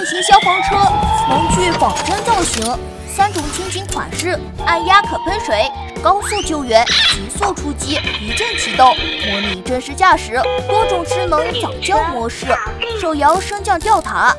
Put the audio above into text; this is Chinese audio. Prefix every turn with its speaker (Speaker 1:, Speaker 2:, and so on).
Speaker 1: 变行消防车农具仿真造型三种情景款式按压可喷水高速救援急速出击一键启动模拟真实驾驶多种智能早教模式手摇升降吊塔。